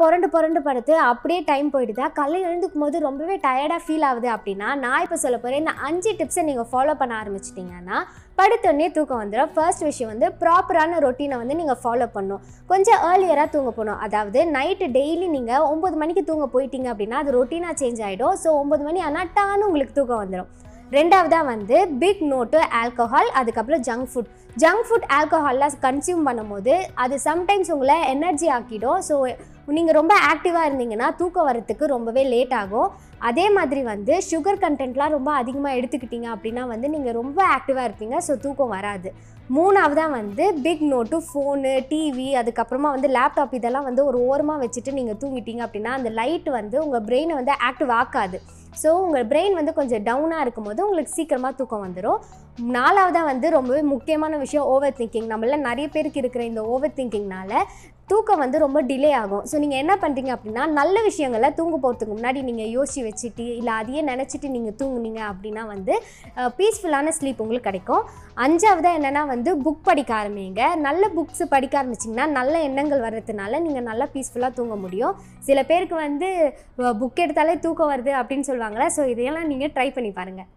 புரண்டு புரண்டு படுத்து அப்படியே டைம் போயிடுதா. காலையில் எழுந்துக்கும் போது ரொம்பவே டயர்டாக ஃபீல் ஆகுது அப்படின்னா நான் இப்போ சொல்ல போகிறேன் இந்த அஞ்சு டிப்ஸை நீங்கள் ஃபாலோ பண்ண ஆரம்பிச்சிட்டிங்கன்னா படுத்தோடனே தூக்கம் வந்துடும். ஃபர்ஸ்ட் விஷயம் வந்து ப்ராப்பரான ரொட்டீனை வந்து நீங்கள் ஃபாலோ பண்ணணும். கொஞ்சம் ஏர்லியராக தூங்க போகணும். அதாவது நைட்டு டெய்லி நீங்கள் ஒம்பது மணிக்கு தூங்க போயிட்டீங்க அப்படின்னா அது ரொட்டீனாக சேஞ்ச் ஆகிடும் ஸோ ஒம்பது மணி ஆனால் டான்னு உங்களுக்கு தூக்கம் வந்துடும் ரெண்டாவதாக வந்து பிக் நோட்டு ஆல்கஹால் அதுக்கப்புறம் ஜங்க் ஃபுட் ஜங்க் ஃபுட் ஆல்கஹால்லாம் கன்சியூம் பண்ணும்போது அது சம்டைம்ஸ் உங்களை எனர்ஜி ஆக்கிடும். ஸோ நீங்கள் ரொம்ப ஆக்டிவாக இருந்தீங்கன்னா தூக்கம் வரத்துக்கு ரொம்பவே லேட் ஆகும். அதே மாதிரி வந்து சுகர் கண்டென்ட்லாம் ரொம்ப அதிகமாக எடுத்துக்கிட்டீங்க அப்படின்னா வந்து நீங்கள் ரொம்ப ஆக்டிவாக இருப்பீங்க. ஸோ தூக்கம் வராது. மூணாவதாக வந்து பிக் நோட்டு ஃபோனு டிவி அதுக்கப்புறமா வந்து லேப்டாப் இதெல்லாம் வந்து ஒரு ஓரமாக வச்சுட்டு நீங்கள் தூங்கிட்டீங்க அப்படின்னா அந்த லைட் வந்து உங்கள் பிரெயினை வந்து ஆக்டிவ் ஆக்காது. ஸோ உங்கள் பிரெயின் வந்து கொஞ்சம் டவுனாக இருக்கும்போது உங்களுக்கு சீக்கிரமாக தூக்கம் வந்துடும் நாலாவதாக வந்து ரொம்பவே முக்கியமான விஷயம் ஓவர் திங்கிங் நம்மள நிறைய பேருக்கு இருக்கிற இந்த ஓவர் திங்கிங்னால தூக்கம் வந்து ரொம்ப டிலே ஆகும். ஸோ நீங்கள் என்ன பண்ணுறீங்க அப்படின்னா நல்ல விஷயங்களை தூங்க போகிறதுக்கு முன்னாடி நீங்கள் யோசிச்சு வச்சுட்டு இல்லை அதையே நினச்சிட்டு நீங்கள் தூங்குனீங்க அப்படின்னா வந்து பீஸ்ஃபுல்லான ஸ்லீப் உங்களுக்கு கிடைக்கும். அஞ்சாவதாக என்னென்னா வந்து புக் படிக்க ஆரம்பிங்க. நல்ல புக்ஸ் படிக்க ஆரம்பிச்சிங்கன்னா நல்ல எண்ணங்கள் வர்றதுனால நீங்கள் நல்லா பீஸ்ஃபுல்லாக தூங்க முடியும். சில பேருக்கு வந்து புக் எடுத்தாலே தூக்கம் வருது அப்படின்னு சொல்லுவாங்களே ஸோ இதையெல்லாம் நீங்கள் ட்ரை பண்ணி பாருங்கள்